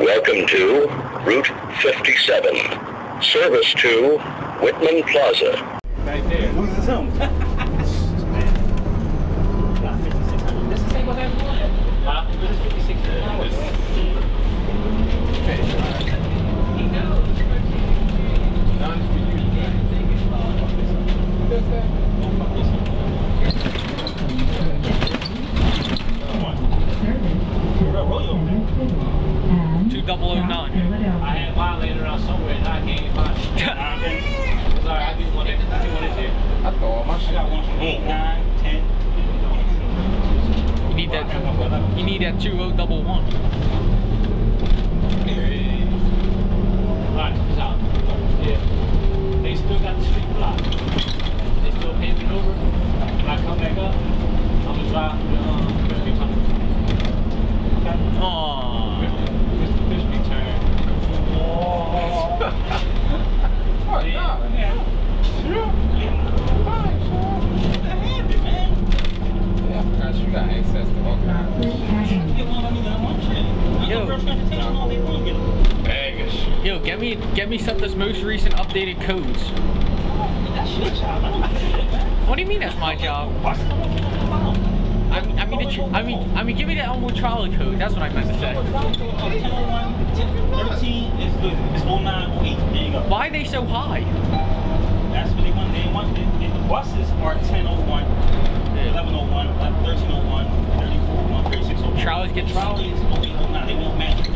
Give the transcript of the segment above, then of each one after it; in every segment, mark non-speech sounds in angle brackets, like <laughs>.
Welcome to Route 57. Service to Whitman Plaza. Right there. Who's? <laughs> 009. I had mine laying around somewhere and I can't even <laughs> find it. It's I'll get one in. I throw all my shit. I got one from 8, 9, You need that, you need that 2011. Alright, it's out. Yeah. They still got the street block. They still paving over. When I come back up, I'm uh, gonna drive um, Aww. Mr. Crispy turn. Oh, Yeah. Yeah. Yeah, I you got access to all kinds of shit. Yo. Get me get me some of this most recent updated codes. What do you mean that's my job? I mean, I mean, I mean, I mean, give me the Elmo trolley code. That's what I meant to say. 13 is good. It's 09, 08. There you go. Why are they so high? That's what they want. They want the, the buses are 1001, 1101, 1301, 3401, 3601. Trolleys get- trolleys They won't match.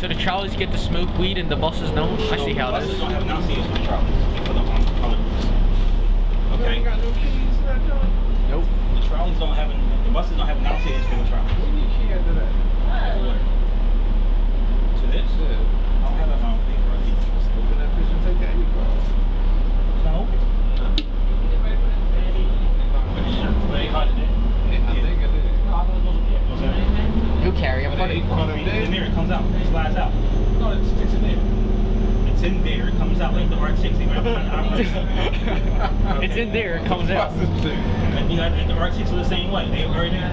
So the trolleys get to smoke weed and the buses don't. I see how it buses is. don't have annunciators for the trolleys. For the um, colored. Okay. got no keys to that joint? Nope. The trolleys don't have. An- The buses don't have annunciators for the. What do you key into that? To this, Shit. I don't have a um, thing right here. Just open that bitch and take that you call. It's not open. Very hard to do. I think it is. You carry. I'm Eight funny. hundred It's in days? there, it comes out, it slides out. No, it's, it's in there it's in there, it comes out like the R60. Right? <laughs> it's in there, it comes out. And you gotta the R6 are the same way. They are in there.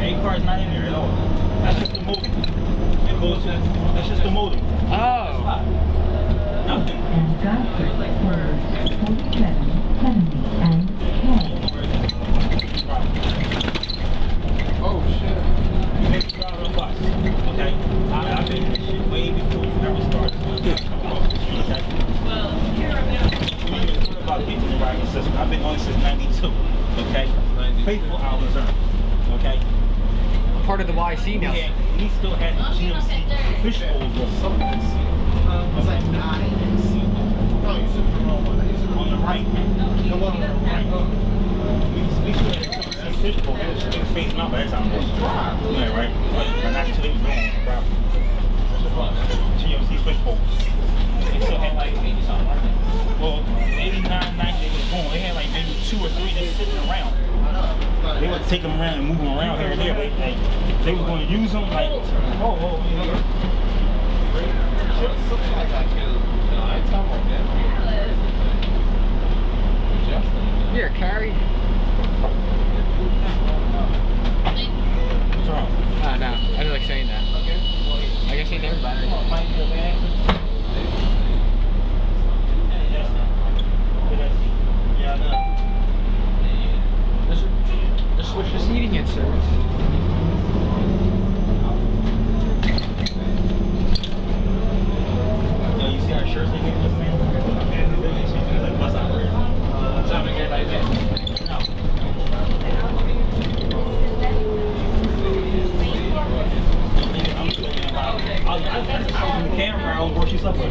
A car's not in there at all. That's just the motor. Goes that's just the motor. Oh. Nothing. And traffic were 47, 70, and 10. Part of the YC We, had, we still had the GMC fish bowls with something. was um, like nine. No, you said the wrong one. You said the On the right. The one on the right. We, we still had GMC fish bowls. They was they was phasing out by that time. Yeah, right? But, but not until they was going on the property. GMC fish bowls. They still had like, well, 89, 90 they was going. They had like maybe two or three just sitting around. They would take them around and move them around here and there, but like, they was going to use them like, oh, oh, you know. Something like that. No, I ain't talking about that. Justin. Here, carry. What's wrong? Ah, no. I don't like saying that. I guess ain't everybody. Yeah, I know. Just, just switch the seating inserts. Yo, you see our shirts they gave us, man? Like bus operator. What's up, everybody? No. I was, I was, I was in the camera, I was grocery supper. I,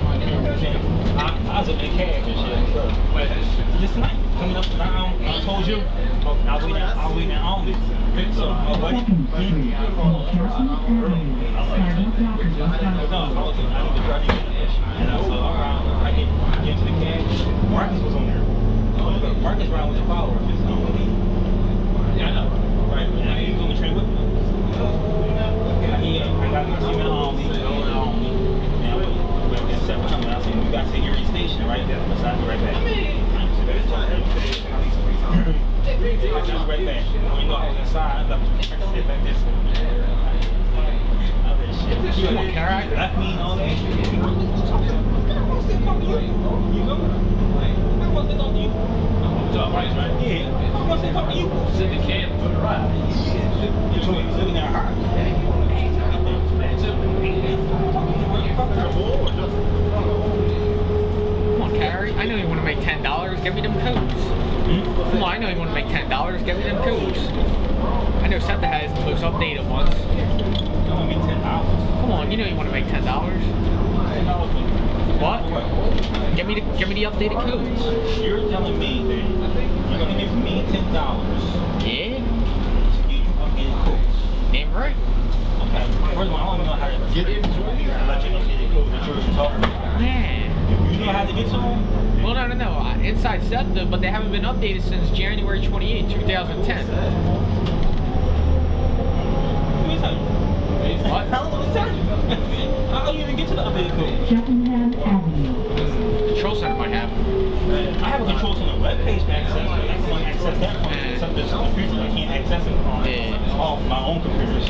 I was in the cab and shit. So, but just tonight, coming up now, I told you, I'll wait down, I'll wait down on it. So, my buddy, Second Street and Chelsea Avenue. Several blockers no, of I was, I need to drive you in. And I was like, all right, I get, I get into the cab. Marcus was on there. Marcus riding with the followers. Just, I don't believe. Yeah, I know. Right, and he was on the train with me. He, I got him to um, he was on um, and I went, went and sat with him and I said, you got to Erie Station, right? So I be right back. I was right back. When you know, I was inside, I left, I sit back this. Other shit. left me and all that. You still talking to you? You go? I wasn't talking to you. Top right, right? Yeah, I wasn't talking to you. Sit the can for the ride. You told me you was looking at her. Come on, Carrie. I know you want to make ten dollars. Give me them codes. Hmm? Come on, I know you want to make ten dollars. Give me them codes. I know Santa has the most updated ones. You want me ten dollars? Come on, you know you want to make ten dollars. What? Give me the give me the updated codes. You're telling me that you're gonna give me ten dollars Yeah, to get you updated codes. damn right. Okay. First of all, I don't even know how to get it. Let you updated codes that you're talking about. Man. You know how to get to them? Well, no, no, no. uh, Inside SEPTA, but they haven't been updated since January 28, 2010. Let me tell you. What? How long tell you? How you even get to the updated code? Cheltenham Avenue. Control center might have. I have a control center web page to access, but I can't access that from some this computer. I can't access it from Yeah. off my own computers.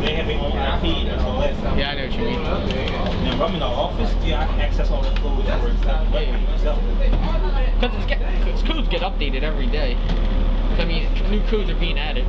They have their own IP and all that. Yeah, I know what you mean. Now, if I'm in the office, yeah, I can access all the codes for the web myself. Because it's get, cause codes get updated every day. I mean, new codes are being added.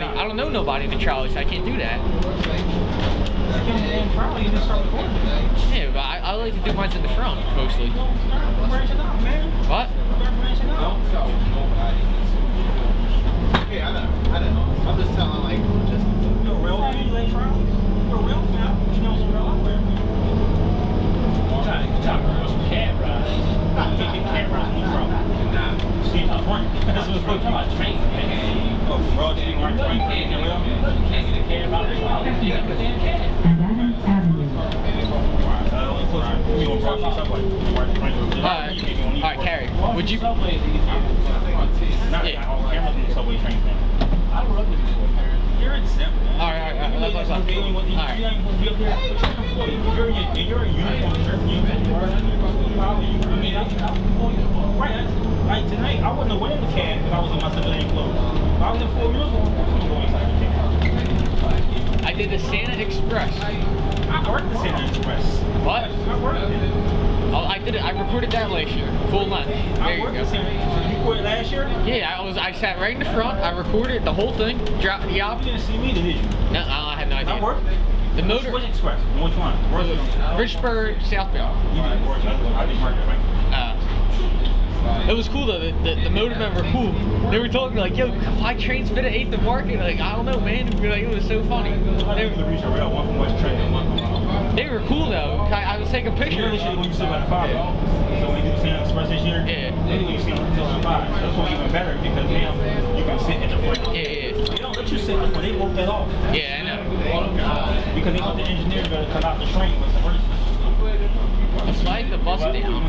Nobody. I don't know nobody in the trolley, so I can't do that. Yeah, but I, I like to do mine in the front mostly. What? Yeah, I know. I know. I'm just telling like just You're real fan? You're a real fan. You know some real opera. Not taking on the front. See front. That's. Oh. You know, And Avenue. Alright, Carrie. Would you? Yeah. all thing. You're uniform, you're in uniform. I mean, I- Right, like tonight, I wouldn't have went in the cab if I was in my civilian clothes. I was in full uniform, I wouldn't go inside the cab. I did the Santa Express. I worked the Santa Express. What? I worked it. Oh, I did it. I recorded that last year, full month. There I you worked go. the Santa Express. You quit last year? Yeah, I was. I sat right in the front. I recorded the whole thing. Dropped the You didn't see me, did you? No, I had no idea. I worked. The motor. Which express? Which one? Richburg southbound. You didn't work. I didn't work. It was cool though. The, the, the motormen were cool. They were talking like, "Yo, why trains fit at eighth of market?" Like, I don't know, man. Like, it was so funny. They were, they were cool though. I, I was taking pictures. Yeah. That's what's even better because now you can sit in the front. Yeah, yeah. They don't let you sit in the front. They broke that off. Yeah, I know. Uh, because they thought the engineer going to cut out the train with the person. Slide the bus down.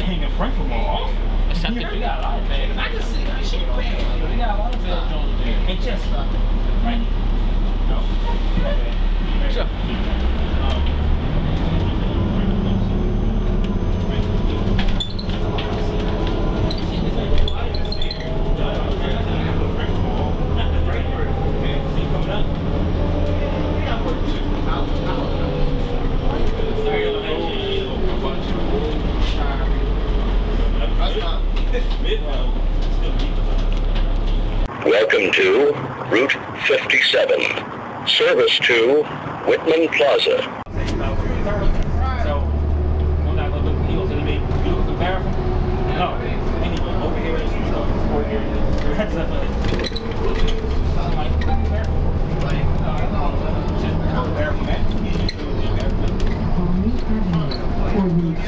That's hanging Frankford more often. Accepted. We got a lot of bad. I can see that shit bad. We got a lot of bad Jones there. And just right? No. So, Welcome to Route 57. Service to Whitman Plaza. So, when I go to, he goes to the big, you go to the bathroom? No. Anyway, over here is, so, over here is, that's definitely. Palmy Avenue Whitman Plaza.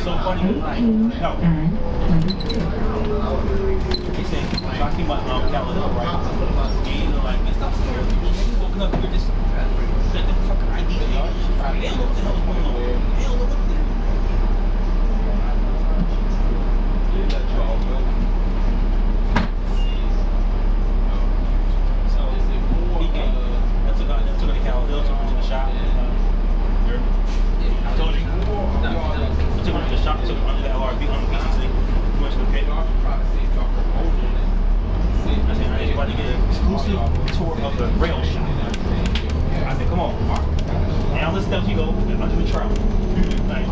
So funny, no. and 22. He said, so I see my um, calendar, right? And he's like, man, stop staring. Niggas walking up here just, got the fucking ID. They don't know what the hell's going on. They don't know what the So, he came. I took, I took her to Callowhill, took her to the shop. Uh, I told you. I took her to the shop, took her under the LRV, under the PCC. We went to the pit. I said, I ain't about to get an exclusive tour of the rail shop. I said, come on. Now let's steps you go under the truck. Like,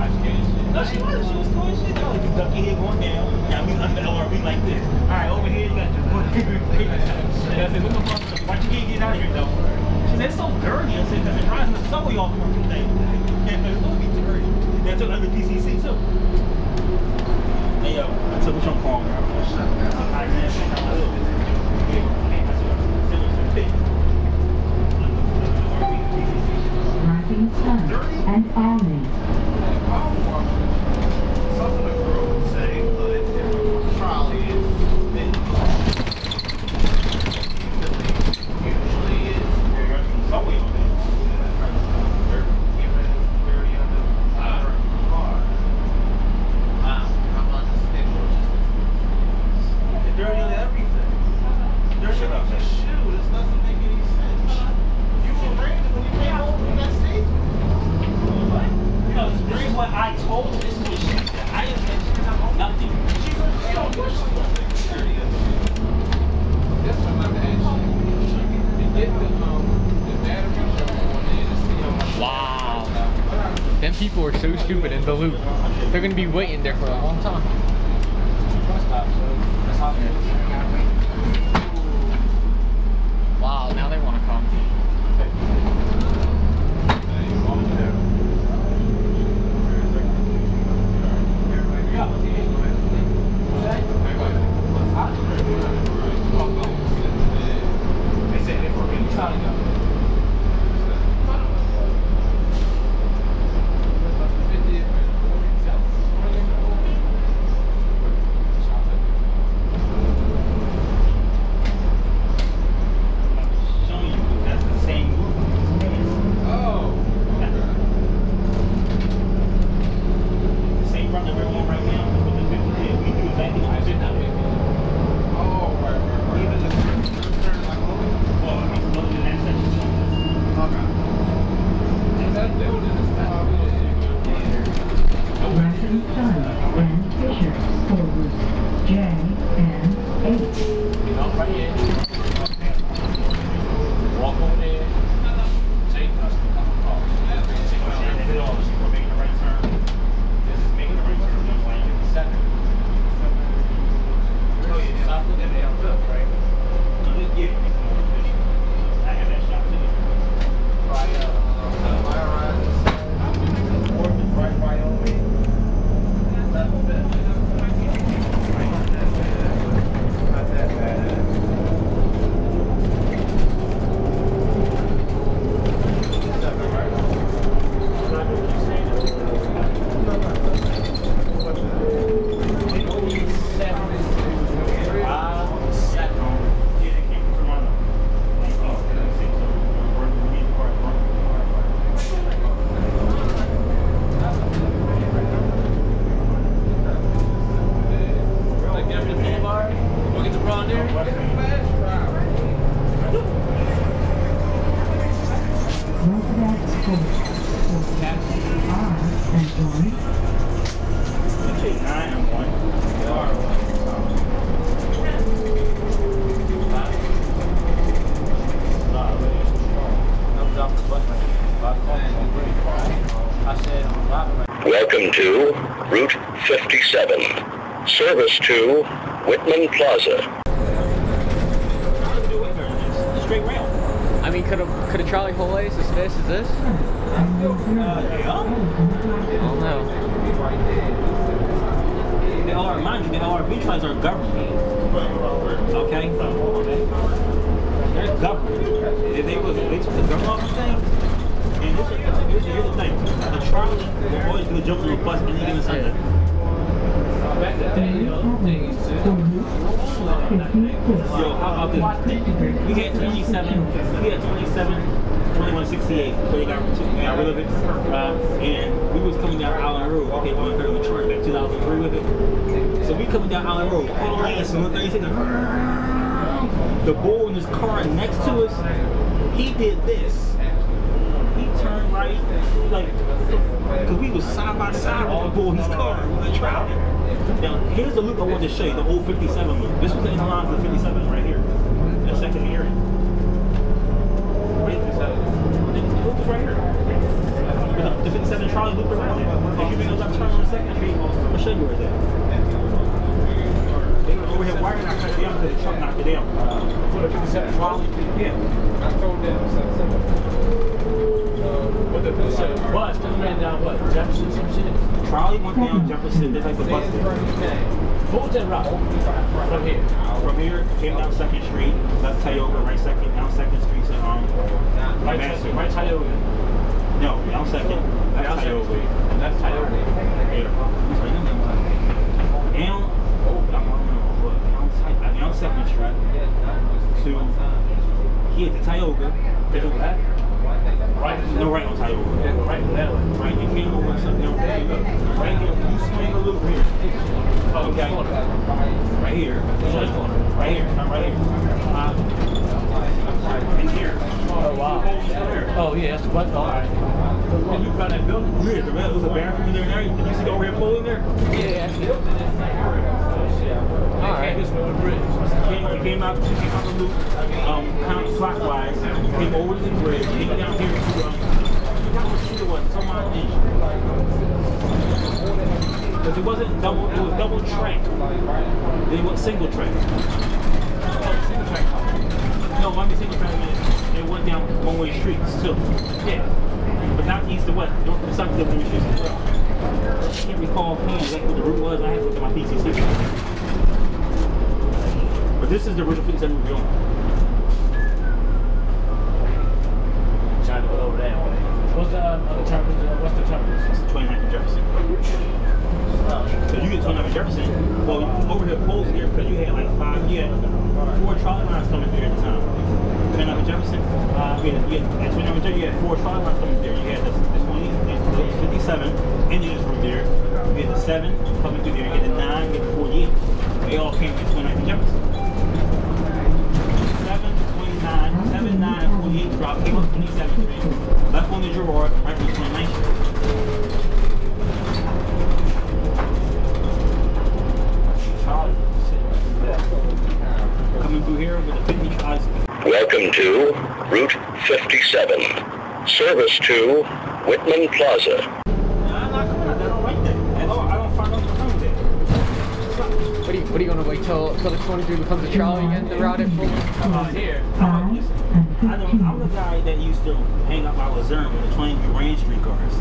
no, she was, she was cool as shit. though. You duck your head going down. Now we under the LRV like this. All right, over here you got foot. I said, what the fuck? Why you can't get out of here though? She said, it's so dirty. I said, because they're driving the subway off fucking thing. Yeah, it's gonna be dirty. I took under PCC too. Hey yo, I took which one call girl? I ran from the hood. Yeah, I took her to the pit. And Almond. The LRV trolleys are government. Okay? They're government. They was they took the government off the thing, and this, here's, here's the thing. The trolley will always gonna jump on the bus any given Sunday. Yo, how about this? We had 27, we had 27, 2168 before they got, took- got rid of it. Uh, and we was coming down Island Road. Okay, going through Detroit back 2003 with it. So we coming down Island Road. All and 136. The bull in his car next to us, he did this. He turned right, like, because we was side by side with the bull in his car. We were traveling. Now, here's the loop I wanted to show you, the old 57 loop. This was in the line for the 57 right here. The second hearing. Right? The loop was right here. The, the 57 trolley loop right there. If you make a left turn on the second street, I'll show you where it's at. They were over here wiring out cut down because the truck knocked it down. For the 57 trolley, yeah. Bus, that ran down what, Jefferson, some shit? Trolley went down Jefferson, just like the bus did. What was that route? From here. From here, came down Second Street, left Tioga, right second, down Second Street to um, Right, Right Tioga. No, down Second, left Down Second Tioga. Street. That's Tioga. Yeah. So, you know, down, oh, I don't know, but down, Ti- uh, down Second Street to here to Tioga. Right. No, right on Tioga. Right. Right, you came over something else. There you go. Right here, you swing a little here. Oh, Okay. Right here. Right here. Not right here. Uh, in here. Oh, wow. Oh, yeah, that's what, all right. And you found that building? Yeah, the red was a bathroom in there and everything. Did you see the overhead pole in there? Yeah, actually. All right. This was the bridge. Came, he came out, he came out the loop, um, counterclockwise, came over to the bridge, came down here to, um, I forgot what street it was, it's thing. Because it wasn't double, it was double track. It was single track. Oh, single track. No, one be single track, I mean, it went down one-way streets too. Yeah. But not east to west, north to south, one-way streets as well. I can't recall offhand exactly what the route was, I had to look at my PCC. But this is the original 57 we're on. Trying to go over that way. What's the um, other terminus? uh, What's the terminus? It's 29th and Jefferson. So you get 29th and Jefferson, well, over here poles here because you had like five, you had four trolley lines coming through the time. 29th and Jefferson, uh, had, at 29th Jefferson, you had four trolley lines coming through. You had the, the 20, the 57 engines from there. You had the 7 coming through there. You had the 9, you had the 48. They all came 29th and Jefferson. 7, 29, 7, 9, 48 drop, came up 27th Street, left on the Girard, right on 29th Street. Coming here with the 50 tries. Welcome to Route 57. Service to Whitman Plaza. I'm not coming out, I don't like that. At all, I don't find out what's wrong with that. What are you What are you gonna wait till till the 23 becomes a trolley again to route it fully? Come on here. Uh, I'm, listen, I know, I'm the guy that used to hang up my Luzerne with the 20 Grand Street cars.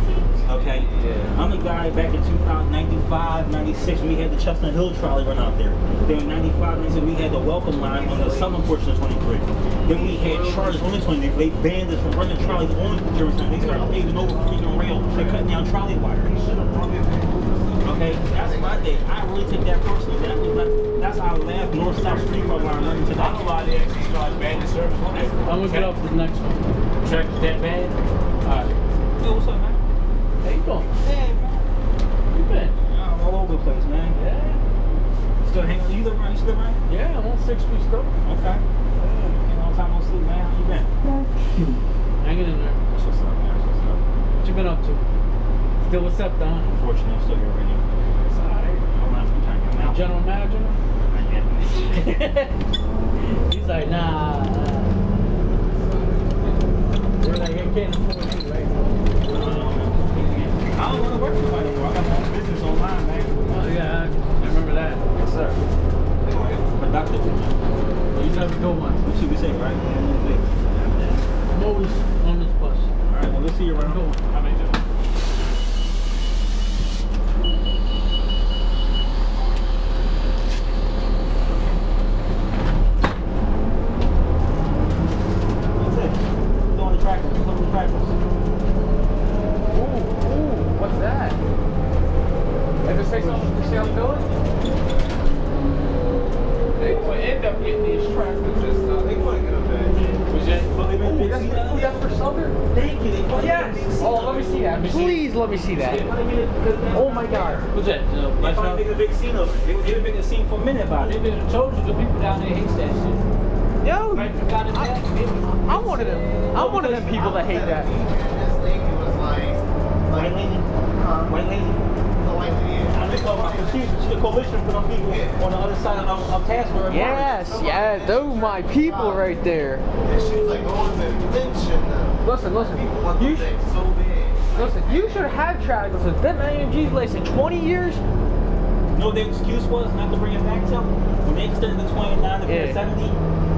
Okay? Yeah. I'm the guy back in 2095, 96, we had the Chestnut Hill trolley run out there. Then in 95, 96, we had the welcome line on the southern portion of 23. Then we had charges on the 23. They banned us from running trolleys on the Jefferson. They started paving over freaking rail. They cut down trolley wires. Okay, that's my day. I really take that personally. That was that's how I laugh north south street car line running to I know why they actually started banning service on that. I'm gonna get up to the next one. Check that bad. Alright. Yo, what's up, man? How you doing? Hey, man. You been? I'm all over the place, man. Yeah. Still hanging. You live around? You still around? Yeah, I'm on six weeks though. Okay. Yeah. Long time no sleep, man. How you been? Hanging in there. That's what's up, man. That's what's up. What you been up to? Still what's up, Don? Unfortunately, I'm still here already. It's alright. I'm not some time coming out. General manager? Yeah. <laughs> He's like, nah. We're like, I can't afford you right I don't want to work for nobody anymore. I got my business online, man. Oh, yeah, I remember that. Yes, sir. Productive. You never go one. What should we say, right? I'm always on this bus. All right, well, let's see you around. Go. How many do? That's it. Go on the tractor. Go on the tractors. Ooh, ooh, what's that? Does it say something to South Philly? They would end up getting these tractors this time. They couldn't get them back. Was that? Well, they made Ooh, big that's, C- ooh, that's for Southern? Thank you. They put Yes! Oh, let me see that. Please let me see that. Oh my god. What's that? Uh, They West finally make a big scene of it. They, they make a scene for a minute about They it. been told you the people down there hate that shit. Yo, Right, you I- back. They was- I'm one of them. I'm one of them people that hate that. This lady was like, White lady. huh? White lady. The white lady. I think she, she the coalition for them people on the other side of, of Tasker. and Yes, yeah, those my people right there. And she was like going to convention now. Listen, listen. People want You the sh- thing so big. Listen. You should have tried. Listen, them AMGs lasted 20 years. No, the excuse was not to bring it back to them. When they extended the 29 to Pier Yeah. 70,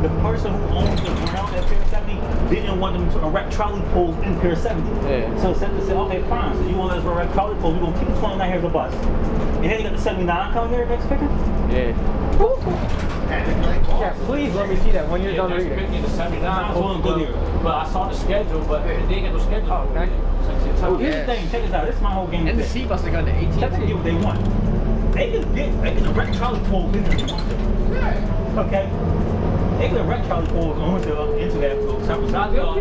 the person who owned the ground at Pier 70 didn't want them to erect trolley poles in Pier 70. Yeah. So Center said, okay, fine. So you want us to erect trolley poles, we're going to keep the 29 here as a bus. And then you got the 79 coming here next picture? Yeah. And Yeah, please let me see that when you're Yeah, done next reading. pick in the 79. Might as well go there. But I saw the schedule, but they didn't get no schedule. Oh, okay. Oh, Here's yes. the thing, check this out. This is my whole game. And the. C bus are going to Let them get 18. what they want. They can get, they can erect trolley poles in there if they want to. Okay? They can erect trolley poles onto, into that little I separate thought, I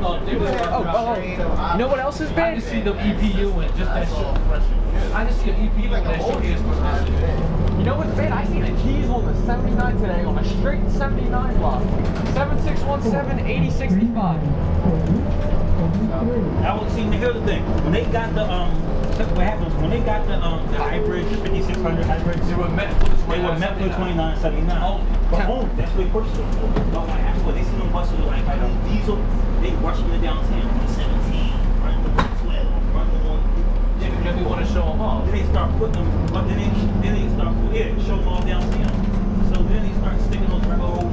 thought they were Oh. You know what else is bad? I bad? just see the EPU and just that that's all shit. fresh and good. I just see an EPU Like and a that whole shit is You know what's bad? I seen a keys on the 79 today on a straight 79 block. 7617 8065. I would see. Here's the thing: when they got the um, what happens when they got the um, the hybrid, the 5600 hybrid, They were met for the they were met for 2979. Oh, but home, that's what they purchased them for. But happened was they see them buses like like on diesel, they rush them to downtown on the 17, run them on 12, run them on. Yeah, because they want to show them off. Then they start putting them, but then they then they start yeah, show them all downtown. So then they start sticking those regular old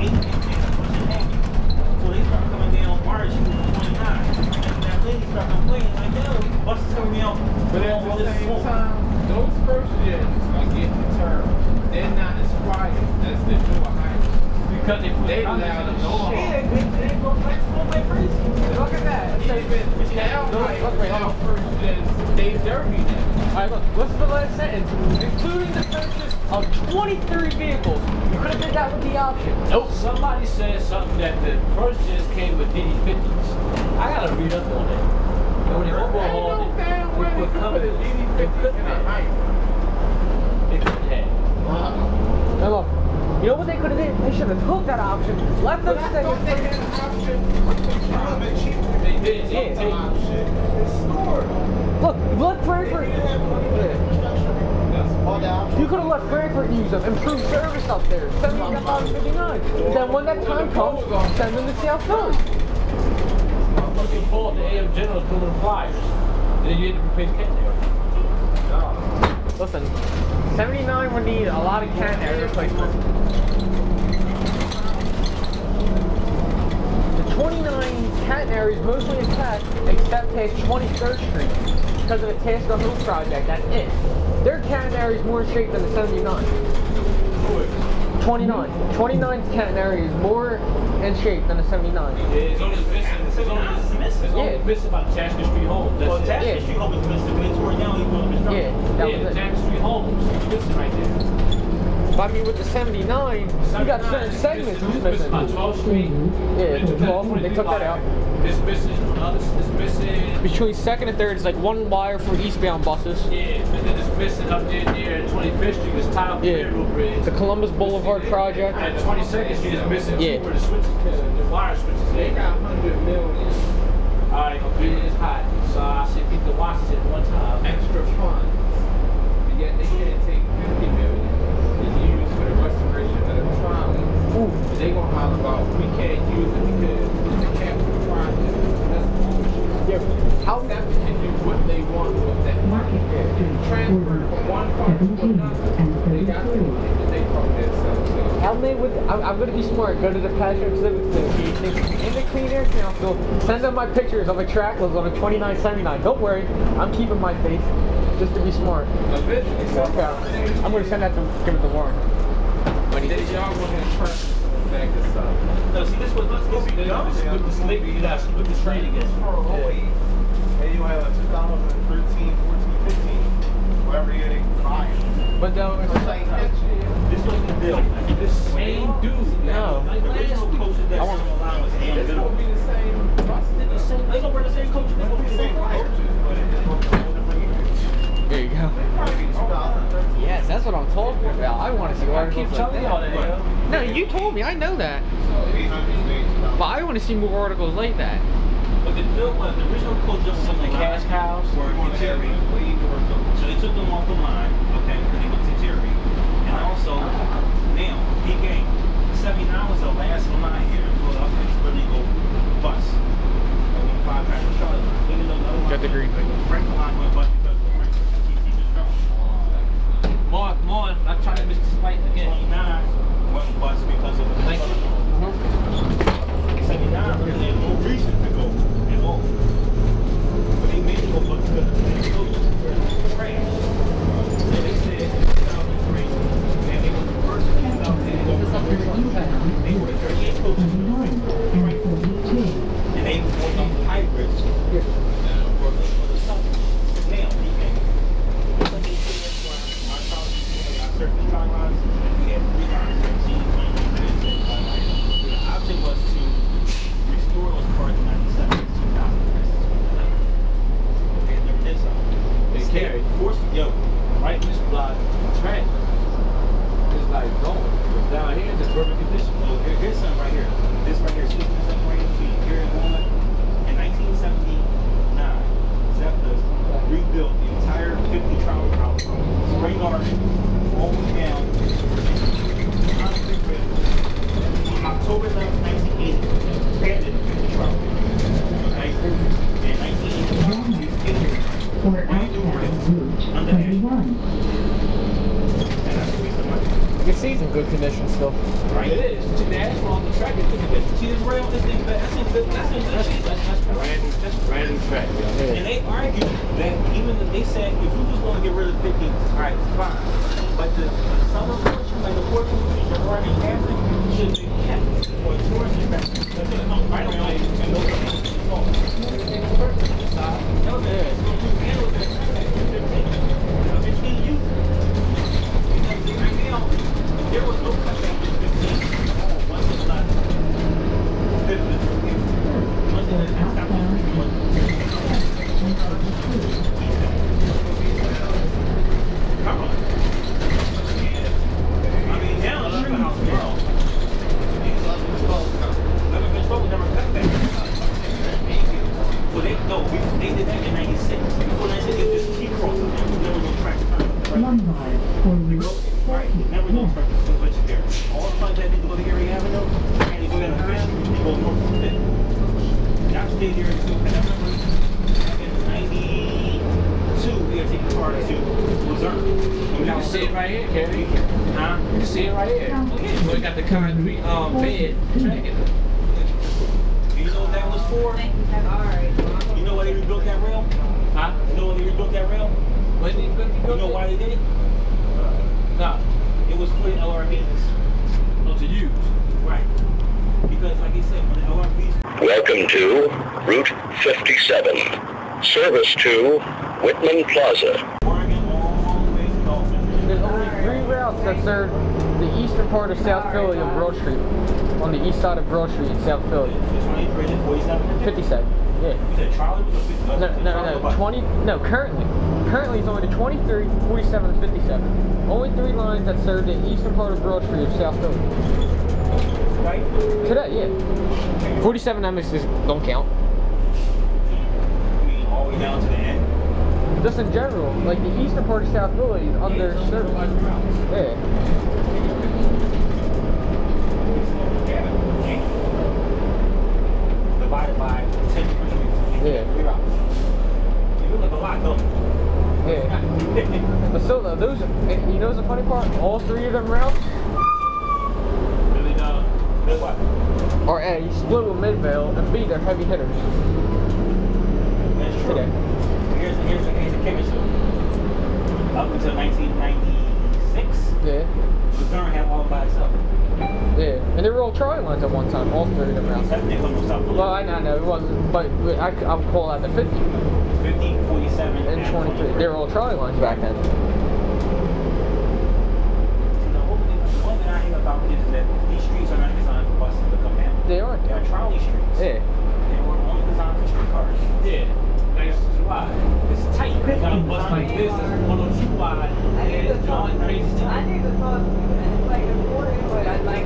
eight inch pushing. So they start coming down March 29. And that lady start complaining like, yo, buses coming down. But at the same smoke. time, gens getting deterred. They're not as quiet as the newer hybrids. Because they put They loud shit. they go like smoke like. Look at that. Even Look, look, now first gens, they now. Alright, look, listen the last sentence. Including the purchase of 23 vehicles. You could have did that with the option. Nope. Somebody said something that the first just came with DD50s. I gotta read up on that. And when they overhauled no it, damn they put could colors put a in it. DD50 They couldn't in a have. hybrid. Couldn't have. Now look, you know what they could have did? They should have took that option, left them But I thought they things. had an option. It's a little bit cheaper. They did, Yeah, yeah. they- Option. It's stored. Look, let Frankford. They didn't have money for the infrastructure. All the options. You could have let Frankford use them, improve service up there. Send them to 59. Then when that time comes, send them to South Philly. I'm looking forward to AM General's the flyers. And then you had to replace cat there. Listen, 79 would need a lot of catenary replacement. The 29 catenary is mostly intact except past 23rd Street because of the Tasker Hill project. That's it. Their catenary is more in shape than the 79. 29. 29's catenary is more in shape than the 79. It's only it's it's only Yeah. missing about Tasker Street Home. That's Well. Tasker Yeah. Street Home is missing. When they tore it down, they put them in trouble. Yeah, that Yeah, was. Tasker Street Home is missing right there. But I mean, with the 79, you got certain segments It's who's missing about missing. 12th Street. Mm-hmm. Yeah, And the 12th, they took that out. It's missing, another, it's missing, Between second and third is like one wire for eastbound buses. yeah, and then it's missing up there near 25th Street, it's tied the Yeah. railroad bridge. The Columbus Boulevard project. And 22nd Street is missing Yeah. too, where the switches, the, uh, the wire switches. They got 100 million. Alright, okay, it's hot. So I said, get the watches at one time. extra funds, but yet they can't take fifty million to use for the restoration of the trolley. But they gonna holler about, we can't use it I'm, gonna be smart, go to the pasture exhibit room. In the Clean Air Council, send them my pictures of a trackless on a 2979. Don't worry, I'm keeping my face, just to be smart. Okay, I'm gonna send that to, give it to Warren. Y'all. No, see this was, let's go, see, the warning. you guys. Yeah. Hey, you have whatever year they buy it. But though, it's It's like next year. This was the deal. The same dude. No. Like The original week. coaches that I want- Sam was Ian It's Biddle. gonna be the same bus. They the same, they gonna wear the same coach. They gonna be the Same same coaches, but it's just gonna be a different year. there you go. Yes, that's what I'm talking about. I want to see I articles keep like telling y'all that, that. No, you told me. I know that. But I want to see more articles like that. But the deal was, the original coach of Some of the cash cows. were Jerry. So they took them off the line, okay, because they went to Jerry. And also, now, he game. 79 was the last line here in Philadelphia. It's really go bus. Like when five guys were Even though the other Got the green. went- like, Frank line went bust because of Frank. He, he just dropped. Come on. I'm trying to miss this fight again. 29 went bust because of the Thank you. 79 really had no reason to go at all. But they made it go look good. They go trash. So they said in 2003, and they were the first team out there to go They were the 38 coaches in the ring. And they were on hybrids. For the, for the Celtics. Now, he came. Just like they did with our college, our surface try lines, we had three lines, 17, 19, 20, The object was to restore those cars in 97, 2000. They never did so. They carry. Forced, yo, Right in this block, track. It's like going. Down here, it's in perfect condition. so here, here's something right here. This right here, 16 separated feet. Here in one, in 1979, SEPTA's rebuilt the entire 50 travel route from Spring Garden all the way down concrete bridge. October 11, 1980, expanded the 50 travel. Okay? In 1980, we finished For outbound route 31. and that's the reason why. You can see it's in good condition still. Right? It is. See, the asphalt on the track is good condition. See this rail, this thing, that's in good, that's in good That's, shape. that's, that's brand new, that's brand new track, yo. And they argued that even if they said if you just want to get rid of 50, all right, fine. But the, the summer portion, like the portion between January and Catherine, should be kept for tourist attraction. Because they come right away and no one else is involved. Everything is. Uh, no, they're it's going to do handle their traffic for 15, uh, 15 youth. Because right now, there was no cutback in 15. Once it's left, 50 is okay. Once it's left, it's not Come on. I mean, now it's Sugar House World. Never been spoken, never cut that. Well, they, no, we, they did that in 96. Before 96, it was just T-Cross. There was never no track turn. One mile for route Right, never no track turn. But there. All the times that they go to Gary Avenue, and they go down to Fish, they go north to Pitt. And I stayed here too, and I remember in 92, we had to take the car to Luzerne. And we You got can see it right here, Kerry. Huh? You can see it right here. Oh, yeah. We got the concrete um, bed tracking. Do you know what that was for? You know why they rebuilt that rail? Huh? You know why they rebuilt that rail? When did you build You know why they did it? Uh, no. It was for the LRVs. No, oh, to use. Right. Because like he said, when the LRVs Welcome to Route 57. Service to Whitman Plaza. Oregon all the way to Dolphin. There's only three routes that serve the eastern part of South Philly of Broad Street. On the east side of Broad Street in South Philly. 23 47. 57. Yeah. You said trolley was a 50. No, no, no, 20, no, currently. Currently it's only the 23, 47, and 57. Only three lines that serve the eastern part of Broad Street of South Philly. Today, yeah. 47 Emmys just don't count. All the way down to the end. Just in general, like the eastern part of South Philly is underserved. Yeah. Divided by 10 different streets. Yeah. Three routes. It look like a lot though. Yeah. <laughs> But still though, those eh, you know the funny part? All three of them routes really no. Then what? are A, split with Midvale, and B, they're heavy hitters. That's true. Today. Here's, here's, here's the kicker too. Up until 1996, Yeah. the Missouri had all by itself. Yeah. And they were all trolley lines at one time, all three of them routes. Except they come from South Well, I know, I know it wasn't, but I, I would call that the 50 50, 47, and 23. They were all trolley lines back then. See, the whole thing, the one thing I hate about this is that these streets are not designed for buses to come down. They are. They are trolley streets. Yeah. They were only designed for streetcars. Yeah, that's why. It's tight. You got a bus like this, it's 102 wide, and it's drawing crazy I need to talk to you, and it's like important, but I like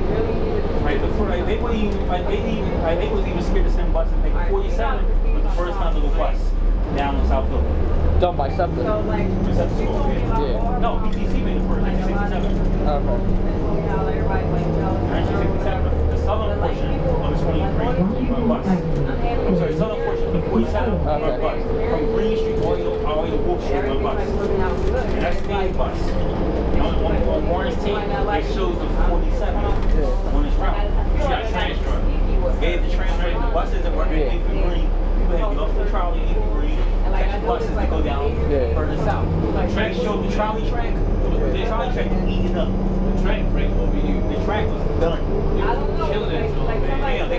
really need to. Right, before like, they wouldn't even like they even like they was even scared to send buses. Like 47 was the first time to go bus down in South Philly. Done by something. So like, Is the school? told Yeah. No, PTC made it first, 1967. Okay. and told me how everybody like jealous. 1967, the southern portion of the 23 bus. I'm sorry, southern portion of the 47 Okay. bus. From Green Street all the way, all the way to Wolf Street went bus. And that's the bus. And on, on, on Warren's team, it shows the 47 on its route. Got a transfer. They had the buses that were at Yeah. 8th and Green. People had to get off the trolley at 8th Green, catch the buses to go down Yeah. further south. Track showed the trolley track. The trolley track was eating up. The train break over you. The track was done. I don't know. Killing it.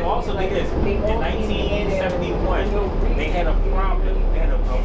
Like- like somebody Yeah, they also did this. In 1971, they had a problem. They had a, a,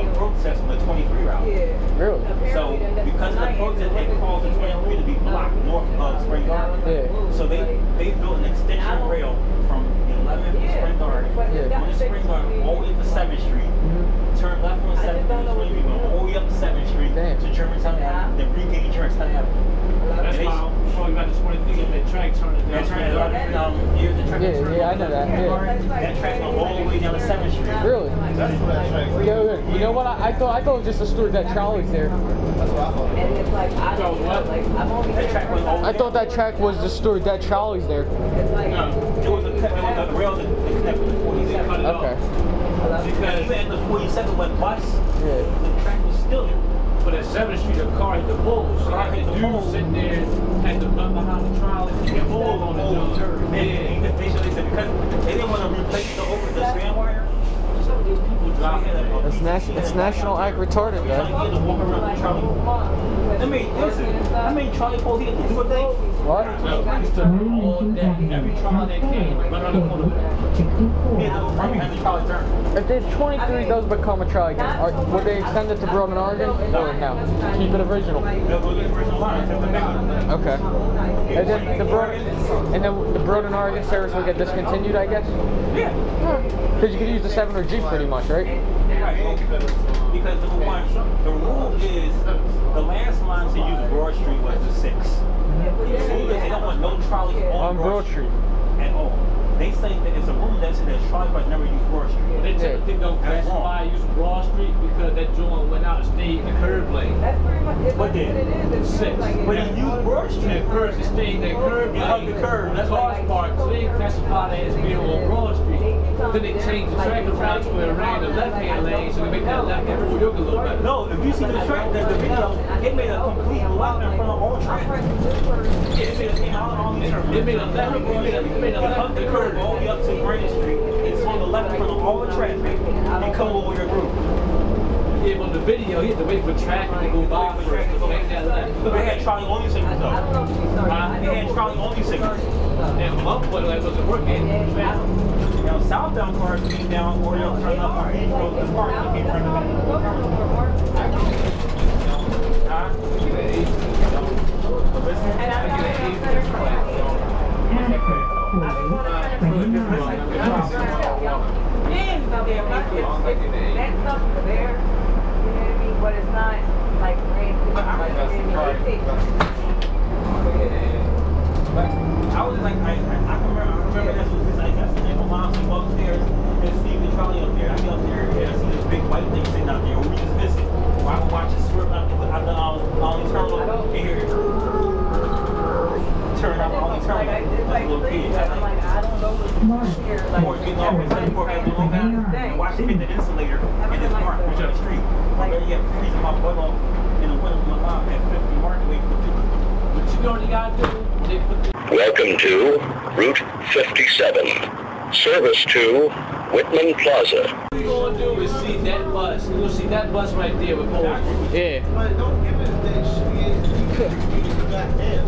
a, a protest on the 23 route. Yeah. Really? So, because of the protest, they caused the 23 to be blocked north of Spring Garden. Yeah. So they, they built an extension rail from 11th to Spring Garden. Yeah. Went to Spring Garden all the way up to 7th Street. Mm-hmm. Turn left on 7th and 23 went all the way up to 7th Street to Germantown Avenue. Then regained Germantown Avenue. That's And they- why I'm got the 23 and the track turning down. That train, um, years the track. Yeah, turned yeah, I know that, Spring yeah. Garden. That track went all the way down to 7th Street. Really? That's what that track was. Yo, yo, you know what? I, I thought I thought it was just a story that trolley's there. That's what I thought. And it's like, I don't know, like, I'm only That track for was all I thought that track was the story that trolley's there. It's like, No, it was a, it was a rail that that connected with the 47. Okay. Because even at the 47 went bus, Yeah. the track was still there. But at 7th Street, a car hit the pole. So like hit the dude sitting there, had the gun behind the trolley, and the pole on the. They, Yeah. they, they, they said because they didn't want to replace the over the strand wire. Some of these people So drop they had a- a It's, nat- it's National Act Retarded, Trying to though. get to walk around the trolley. I mean, listen, I mean, trolley poles he had to do a thing. What? No, used to every trolley that came, right around the corner with that. He had to go right behind the trolley turn. If the 23 does become a trolley again, are, would they extend it to Broden, Oregon? No, no? Keep it original. They'll go to the original line, except the big one. Okay. And then the Broden, and then the Broden, Oregon service will get discontinued, I guess? Yeah. Because you could use the 7 or G pretty much, right? Right. Because number one, the rule is the last line to use Broad Street was the six. The rule is they don't want no trolleys On on, Broad Street. at all. They say that it's a rule that says that trolley cars never use Broad Street. They Yeah. typically don't That's wrong. classify using Broad Street because that joint went out and stayed in the curb lane. That's pretty much, it's But like what then, it is. It's six. like, But it's he used Broad Street. At first, it stayed in that curb It lane. hugged the curb, that's Cars why- parked, so they classified it as being on Broad Street. Then they changed the track around to where it ran the left-hand lane, so they make that left-hand road look a little better. No, if you see the track, the, the video, it made a complete left in front of all traffic. Yeah, it made a came out on the turn. It made a left, it made a, it made a It left. hugged the curb all the way up to Green Street. It's on the left in front of all the traffic. And come over your group. Yeah, but the video, he had to wait for traffic to go by first to make that left. They had trolley only signals I don't know though. if she's sorry. I They had know- trolley only signals. And one point that wasn't working, traffic. Now southbound cars came down or they'll turn up on East Road to Park and came running back. Huh? Listen, I know get an it's eight better for for class. Yeah, so they're not, it's, it's, that there, you know what I mean, but it's not like brand. It's- Like, I was like, I, I, I can remember, I remember this was just like, that's the name of mom, she go upstairs and see the trolley up there. I get up there and I see the big white thing sitting out there. We just miss it. Why would watch it swerve out the, out the um, only terminal and hear it turn out the only Like, terminal I- it's like like a little kid. I'm like, I don't know what's here. Like, Or getting off and setting for having long and watch it hit the insulator in this mark, which on the street. Or better yet, freezing my butt off in the winter with my mom at 50 mark away from the 50. But you know what you gotta do? When they put the Welcome to Route 57. Service to Whitman Plaza. What you gonna do is see that bus. You gonna see that bus right there with Paul. Yeah. But don't give it that shit. You goddamn.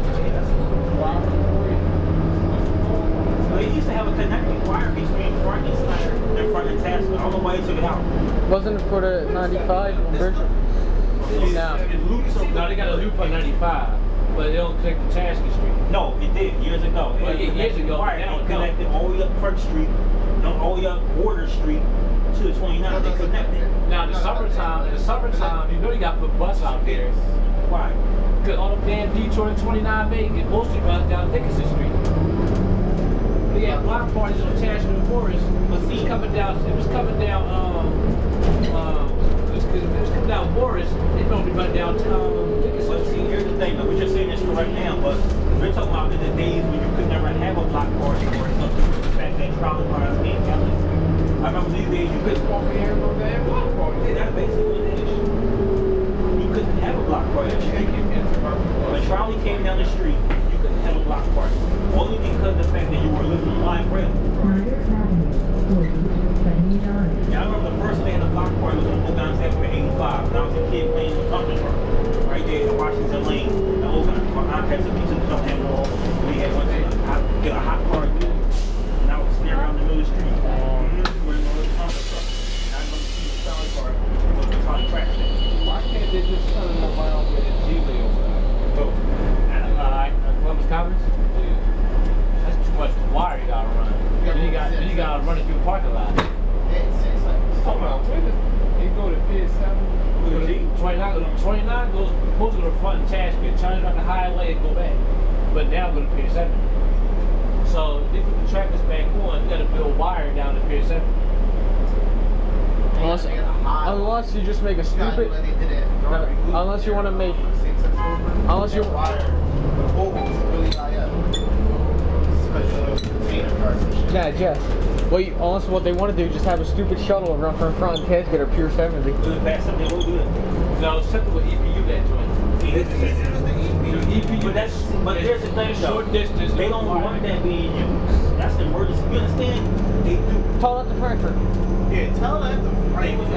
So they used to have a connecting wire between front and and front and task. I don't know why they out. Wasn't it for the 95 version? No. It loops so No, they got a loop on 95, but they don't connect to Tasker Street. No, it did years ago. Well, It yeah, years connected ago, Wire. now It it connected all the way up Front Street, all the way up Border Street to the 29. They connected. Now, in the summertime, in the summertime, you know you gotta put bus out there. Why? Because all the damn detour and 29 make it mostly runs down Dickinson Street. They had block parties on Tasker and Morris, but see, coming down, it was coming down, um, um, it was, it was coming down Morris, they normally run down, But see, here's the thing, though. We're just saying this for right now, but we're talking about in the days when you could never have a block party or something. The fact that trolley cars can't tell. I remember these days you couldn't walk in here and go damn block party. Yeah, that's basically it is. You couldn't have a block party. When a trolley came down the street, you couldn't have a block party. Only because of the fact that you were living on live rail. Yeah, I remember the first day of the block party was on Oakland Avenue in 85. When I was a kid playing with Thunder Truck. Right there in Washington Lane. And Oakland, my aunt had some pizza to have all. We had one day, I get a hot car dude. And I was standing around the middle of the street. Mm-hmm. We're in the Thunder Truck. And I remember seeing the trolley car. It was the trolley track thing. Why can't they just turn them around with a G-Way over there? So, Uh, uh, Columbus Commons? That's too much wire you gotta run. Then you got, then you gotta run it through the parking lot. Come on, where does it go to Pier 7? Go to G. 29, 29 goes, goes to the front and Tasker, turns around the highway and go back. But now go to Pier 7. So they put the trackers back on, you gotta build wire down to Pier 7. Unless, unless you just make a stupid. Unless you want to make. Unless you. Yeah, Jess. Well, you, unless what they want to do, just have a stupid shuttle and run from front and Tasker to Pier 70. Do the fast something, we'll do it. No, it's simple with EPU that joint. See, The EPU, But that's, but there's the thing though. Short distance. They don't want that being used. That's the emergency. You understand? They do. Tell that to Frankford. Yeah, tell that to They was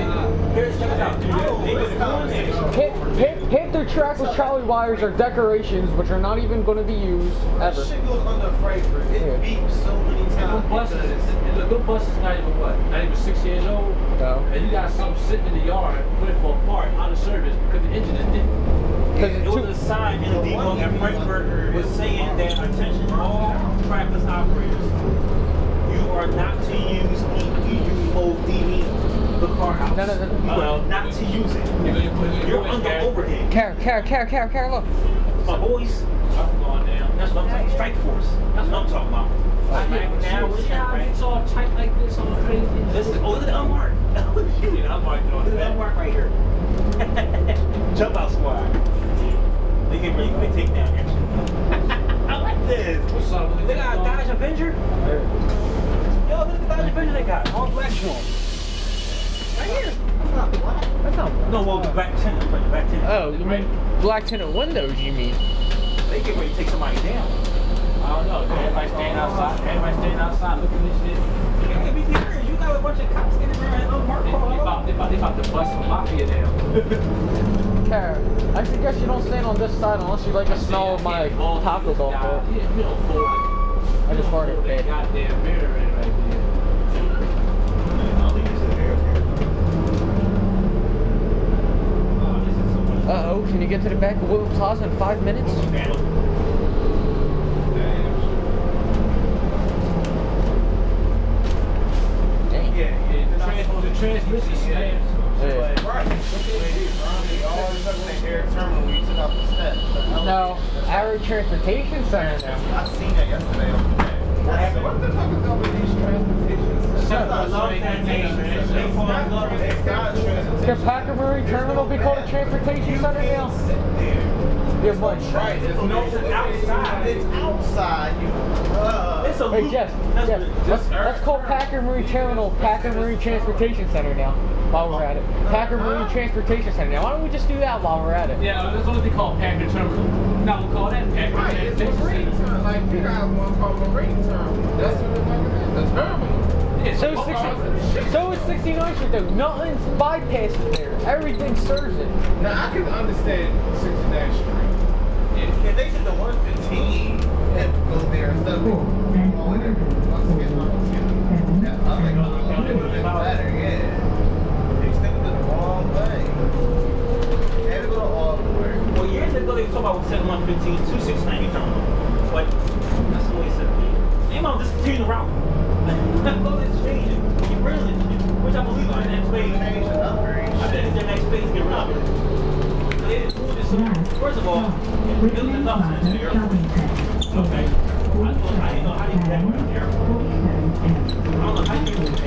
Here's check us out. They was doing this. Hit, hit, hit their track with trolley wires or decorations, which are not even going to be used That ever. shit goes under Frankford. It Yeah. beeps so many times. them buses, and the bus is not even what, not even six years old. No. And you got some sitting in the yard waiting for a part out of service because the engine is dead. Because It it's was a sign in the depot at Frankford was saying that attention all trackless operators. You are not to use EPU mode DV the car house. No, no, no, no. You are not to use it. You know, you put your You're voice under back. overhead. Care, care, care, care, care, look. My boys, I'm going down. that's what I'm talking Strike force. That's what I'm talking about. This, is, oh, the unmarked. Unmarked right here. Jump out squad. They ready for the takedown action. I like this. What's up? They got a Dodge Avenger. Yo, look at the Dodge Avenger they got. All black. Right here. That's not. No, well, the back tinted, but the back tinted. Oh, you mean black tinted windows? You mean? They get ready to take somebody down. I don't know. Everybody staying outside. Everybody staying outside looking at this shit. You gotta be serious. You got a bunch of cops standing there and unmarked They, they, about, they, about, they about to bust some mafia down. <laughs> Care. I suggest you don't stand on this side unless you like the smell of my Taco Bell. Yeah, food. you don't fold it. I just farted That bad. goddamn mirror in right there. Uh oh, can you get to the back of Whitman Plaza in five minutes? Dang. Yeah, the, trans, the transmission slams. Yeah. Right. All of a sudden, the Arrott terminal, we the steps. No, Arrott Transportation Center now. I seen that yesterday the day. What the fuck is up with these transportation systems? separate bus station. They fall in love with It's got transportation. Can Packer Terminal be called a transportation center now? Yeah, much. Right, it's no, It's outside. It's outside. You, uh, It's a Hey. Jeff, That's Jeff, what- let's, let's call Packer Marine Terminal Packer Marine Transportation Center now. While we're at it, Packer Marine Transportation Center. Now, why don't we just do that while we're at it? Yeah, that's what they call Packer Terminal. Now we'll call that Packer Right, it's a marine Transportation. terminal. Like you got one called marine terminal. That's what the fuck it is. The terminal. Yeah, So both is are- 60, so is 69th Street though. Nothing's bypassing there. Everything serves it. Now I can understand 69th Street. If if they took the 115 and go there instead of going there, once again, once again, that other guy would have been better, yeah. They extended it the wrong way. Had to go to Albany. Well, years ago they talked about setting 115, 269 terminal. But that's the way it said. They might discontinue the route. Well, it's changing. It really is. Which I believe in the next phase. Change and upgrade. I think their next phase get rid of it. First of all, Whitman enough to the airport. Okay. I, didn't know how that with the. I don't know how you the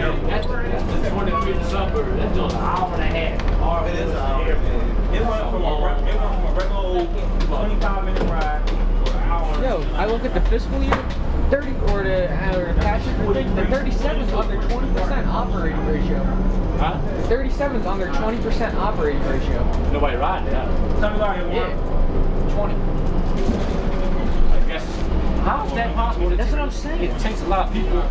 airport. That's, the 23 suburb. That's just an hour and a half. It is an hour. It went from a, re- it went from a regular old 25 minute ride an hour. Yo, I look at the fiscal year, 30 or the uh, passenger thing. The 37's under 20% operating ratio. Huh? 37's under 20% operating ratio. Nobody riding that. Tell me about it. Yeah, 20. I guess. How's that possible? That's what I'm saying. It takes a lot of people.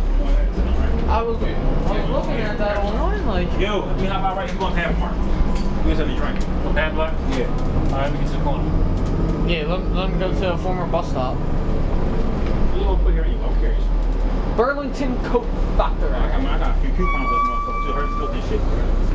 I was, I was looking at that online like. Yo, we how about right? You going to have mark? We get something to drink. From Padlock? Yeah. All right, we get to the corner. Yeah, let, let me go to a former bus stop. What you gonna put here anyway? I'm curious. Burlington Coat I got, Factory. I got a few coupons with too. Hurts built this shit.